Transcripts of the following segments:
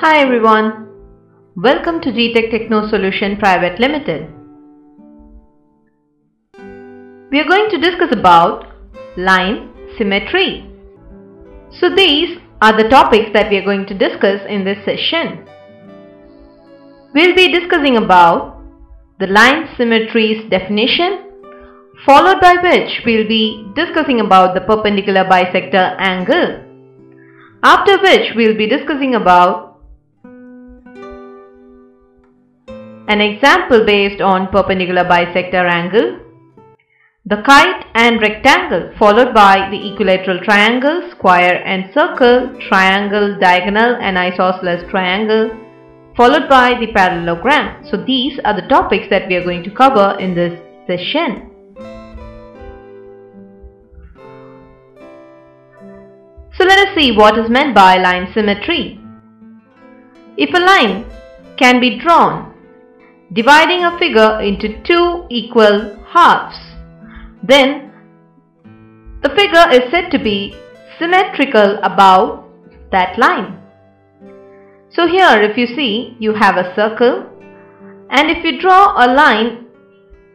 Hi everyone. Welcome to GTech Techno Solution Private Limited. We are going to discuss about line symmetry. So these are the topics that we are going to discuss in this session. We'll be discussing about the line symmetry's definition followed by which we'll be discussing about the perpendicular bisector angle. After which we'll be discussing about an example based on perpendicular bisector angle, the kite and rectangle followed by the equilateral triangle, square and circle, triangle, diagonal and isosceles triangle followed by the parallelogram. So these are the topics that we are going to cover in this session. So let us see what is meant by line symmetry. If a line can be drawn dividing a figure into two equal halves, then the figure is said to be symmetrical about that line. So here if you see you have a circle and if you draw a line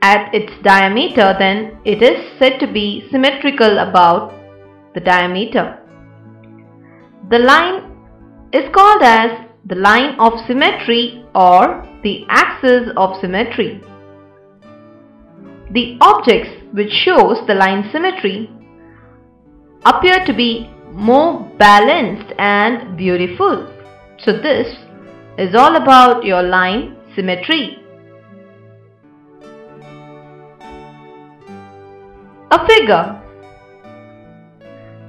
at its diameter then it is said to be symmetrical about the diameter. The line is called as the line of symmetry or the axis of symmetry. The objects which shows the line symmetry appear to be more balanced and beautiful. So this is all about your line symmetry. A figure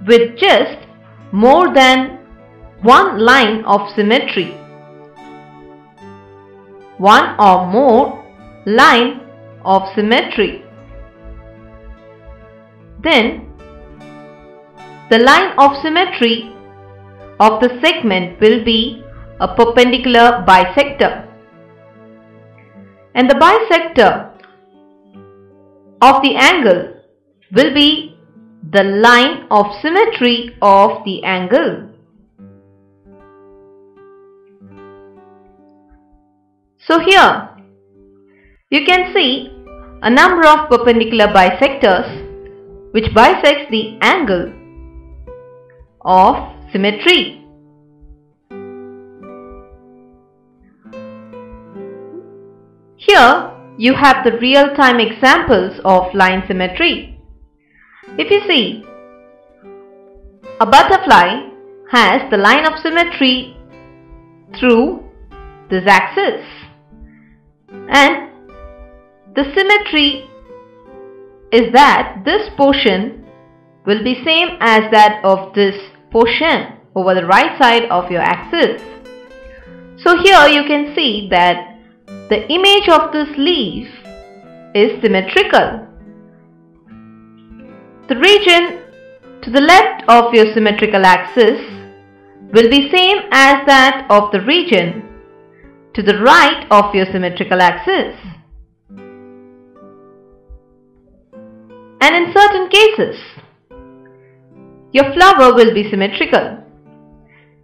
with just more than one line of symmetry. One or more line of symmetry. Then the line of symmetry of the segment will be a perpendicular bisector. And the bisector of the angle will be the line of symmetry of the angle. So here you can see a number of perpendicular bisectors which bisects the angle of symmetry. Here you have the real-time examples of line symmetry. If you see, a butterfly has the line of symmetry through this axis and the symmetry is that this portion will be same as that of this portion over the right side of your axis. So here you can see that the image of this leaf is symmetrical the region to the left of your symmetrical axis will be same as that of the region to the right of your symmetrical axis. And in certain cases, your flower will be symmetrical.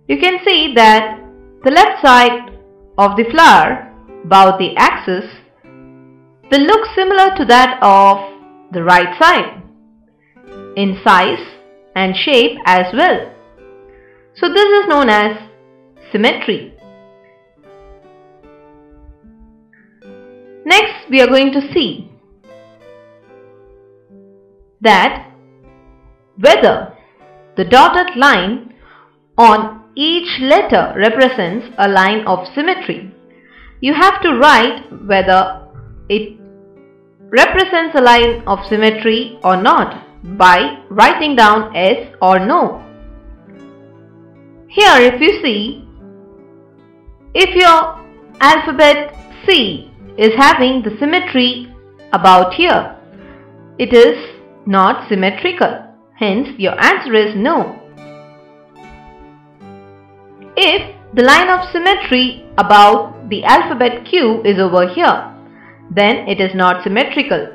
You can see that the left side of the flower about the axis will look similar to that of the right side in size and shape as well. So this is known as symmetry. Next we are going to see that whether the dotted line on each letter represents a line of symmetry. You have to write whether it represents a line of symmetry or not by writing down S or no. Here if you see, if your alphabet C is having the symmetry about here, it is not symmetrical. Hence your answer is no. If the line of symmetry about the alphabet Q is over here, then it is not symmetrical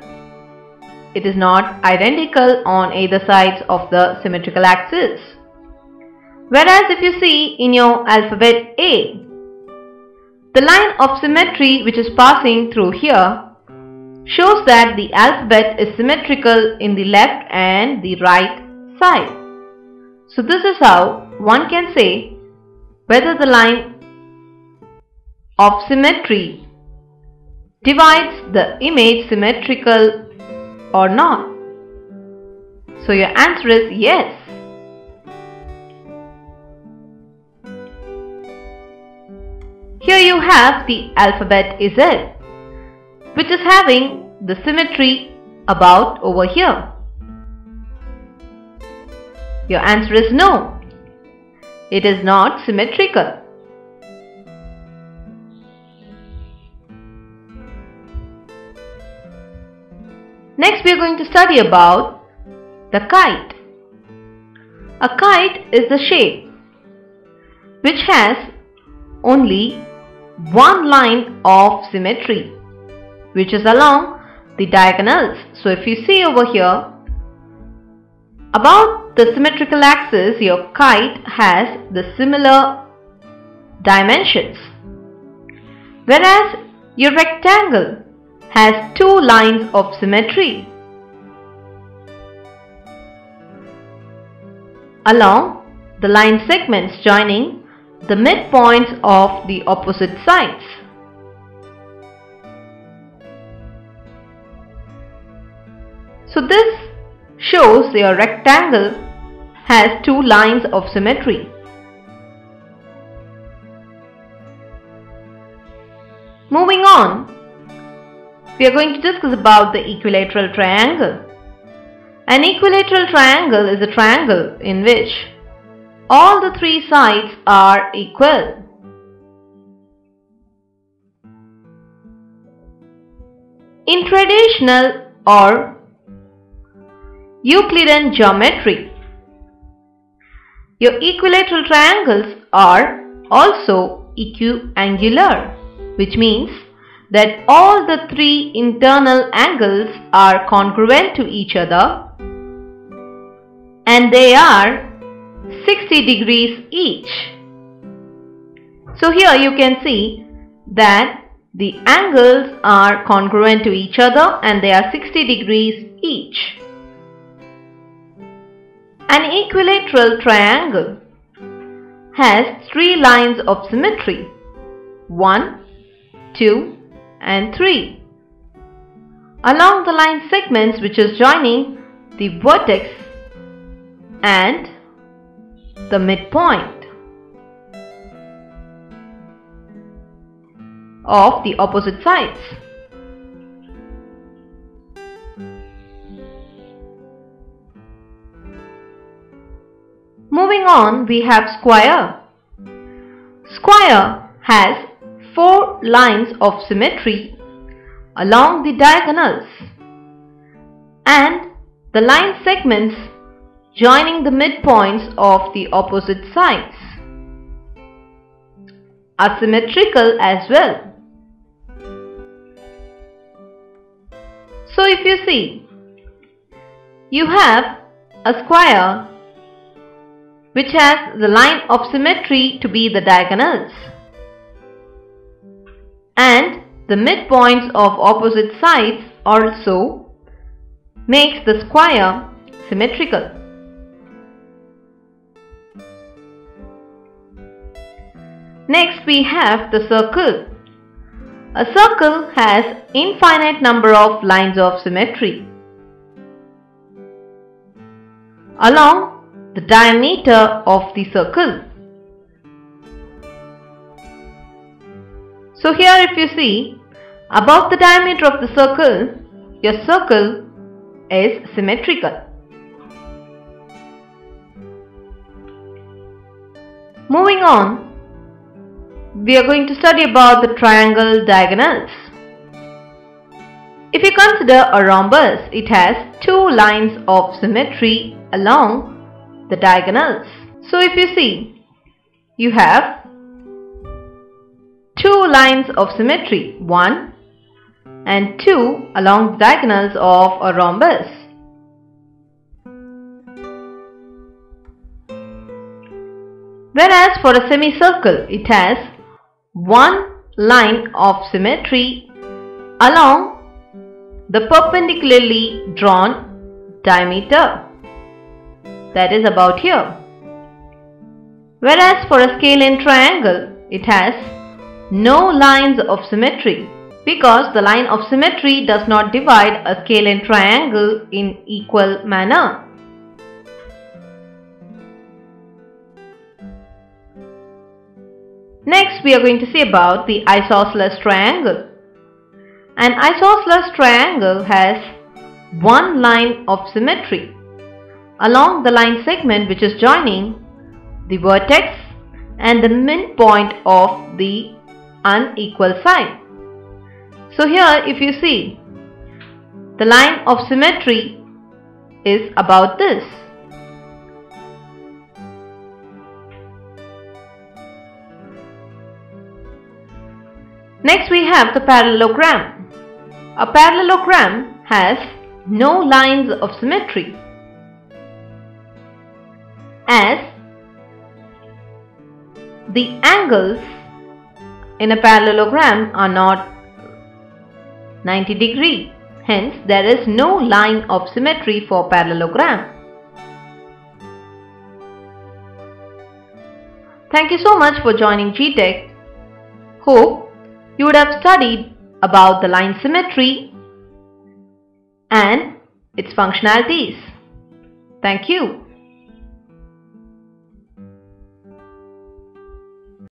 it is not identical on either sides of the symmetrical axis. Whereas if you see in your alphabet A, The line of symmetry which is passing through here shows that the alphabet is symmetrical in the left and the right side. So this is how one can say whether the line of symmetry divides the image symmetrical or not. So your answer is yes. Here you have the alphabet Z which is having the symmetry about over here? Your answer is no. It is not symmetrical. Next we are going to study about the kite. A kite is the shape which has only one line of symmetry which is along the diagonals. So if you see over here, about the symmetrical axis, your kite has the similar dimensions. Whereas your rectangle has two lines of symmetry. Along the line segments joining the midpoints of the opposite sides. So this shows your rectangle has two lines of symmetry. Moving on, we are going to discuss about the equilateral triangle. An equilateral triangle is a triangle in which all the three sides are equal. In traditional or Euclidean geometry. Your equilateral triangles are also equiangular, which means that all the three internal angles are congruent to each other and they are 60 degrees each. So here you can see that the angles are congruent to each other and they are 60 degrees each. An equilateral triangle has three lines of symmetry 1, 2 and 3 along the line segments which is joining the vertex and the midpoint of the opposite sides. Moving on, we have square. Square has four lines of symmetry along the diagonals and the line segments joining the midpoints of the opposite sides are symmetrical as well. So if you see, you have a square which has the line of symmetry to be the diagonals and the midpoints of opposite sides also makes the square symmetrical. Next we have the circle. A circle has infinite number of lines of symmetry. Along the diameter of the circle. So here if you see above the diameter of the circle your circle is symmetrical. Moving on we are going to study about the triangle diagonals. If you consider a rhombus, it has two lines of symmetry along the diagonals. So if you see, you have two lines of symmetry, 1 and 2 along the diagonals of a rhombus. Whereas for a semicircle, it has one line of symmetry along the perpendicularly drawn diameter that is about here. Whereas for a scalene triangle, it has no lines of symmetry because the line of symmetry does not divide a scalene triangle in equal manner. Next we are going to see about the isosceles triangle. An isosceles triangle has one line of symmetry along the line segment which is joining the vertex and the midpoint of the unequal side. So here if you see the line of symmetry is about this. Next we have the parallelogram. A parallelogram has no lines of symmetry as the angles in a parallelogram are not 90 degree. Hence, there is no line of symmetry for parallelogram. Thank you so much for joining GTech. Hope you would have studied about the line symmetry and its functionalities. Thank you.